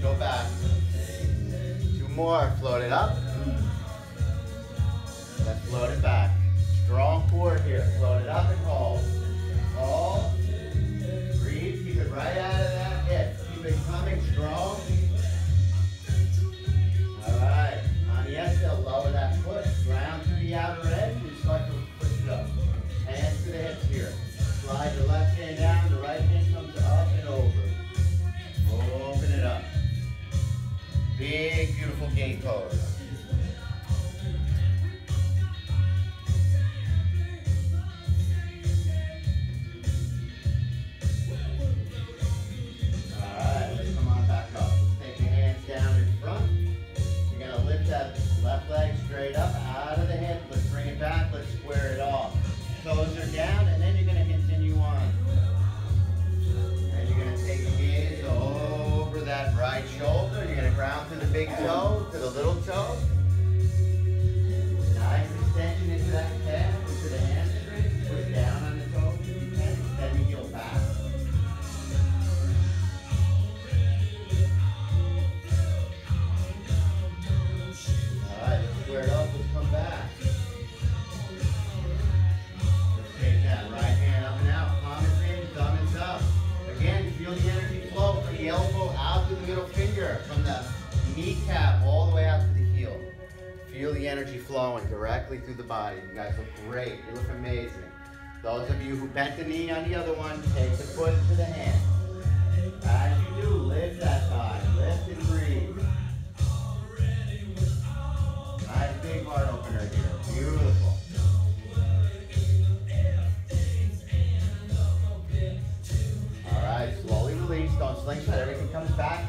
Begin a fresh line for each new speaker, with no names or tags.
go back. Two more, float it up. Then float it back. Strong core here. Over that right shoulder. Ground to the big toe, to the little toe. The kneecap all the way out to the heel. Feel the energy flowing directly through the body. You guys look great, you look amazing. Those of you who bent the knee on the other one, take the foot to the hand. As you do, lift that thigh, lift and breathe. Nice big heart opener here. Beautiful. All right, slowly release. Don't slingshot. Everything comes back.